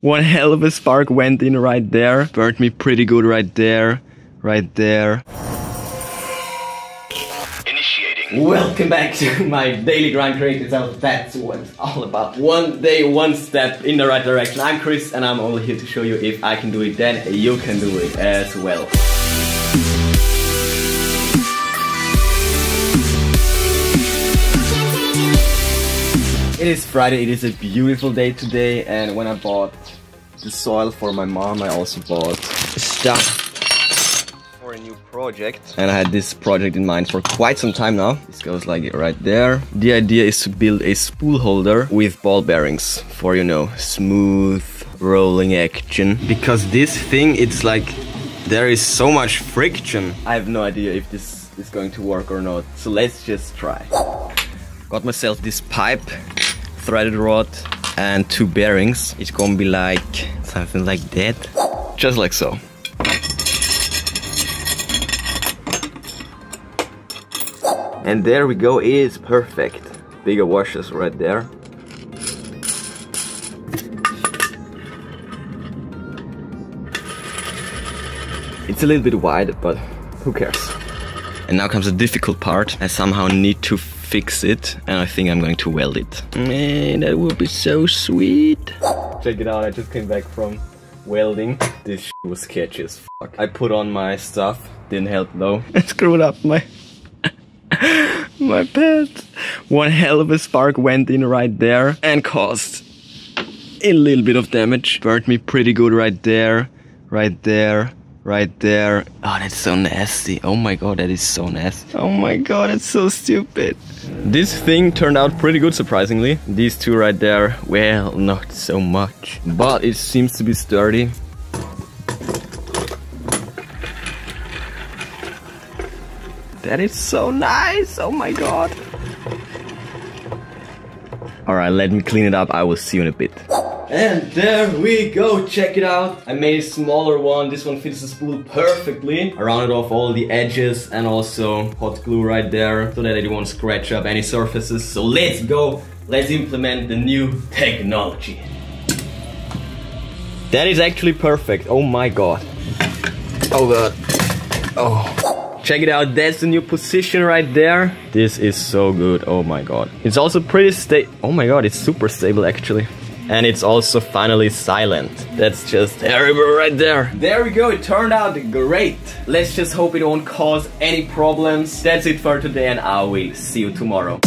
One hell of a spark went in right there. Burned me pretty good right there. Right there. Initiating. Welcome back to my daily grind creative itself. That's what it's all about. One day, one step in the right direction. I'm Chris and I'm only here to show you if I can do it, then you can do it as well. Is Friday, it is a beautiful day today and when I bought the soil for my mom I also bought stuff for a new project and I had this project in mind for quite some time now. This goes like right there. The idea is to build a spool holder with ball bearings for you know smooth rolling action because this thing it's like there is so much friction. I have no idea if this is going to work or not so let's just try. Got myself this pipe threaded rod and two bearings. It's gonna be like something like that. Just like so. And there we go, it is perfect. Bigger washers right there. It's a little bit wide, but who cares? And now comes the difficult part. I somehow need to fix it and I think I'm going to weld it. Man, that would be so sweet. Check it out, I just came back from welding. This was sketchy as fuck. I put on my stuff, didn't help though. I screwed up my my pants. One hell of a spark went in right there and caused a little bit of damage. Burned me pretty good right there, right there right there. Oh, that's so nasty. Oh my god, that is so nasty. Oh my god, it's so stupid. This thing turned out pretty good, surprisingly. These two right there, well, not so much. But it seems to be sturdy. That is so nice. Oh my god. Alright, let me clean it up. I will see you in a bit. And there we go, check it out. I made a smaller one. This one fits the spool perfectly. I rounded off all the edges and also hot glue right there so that it won't scratch up any surfaces. So let's go. Let's implement the new technology. That is actually perfect. Oh my god. Oh god. Oh. Check it out, that's the new position right there. This is so good, oh my god. It's also pretty sta- oh my god, it's super stable actually and it's also finally silent. That's just terrible right there. There we go, it turned out great. Let's just hope it won't cause any problems. That's it for today and I will see you tomorrow.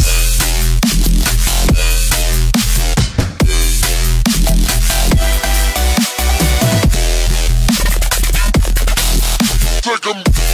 Take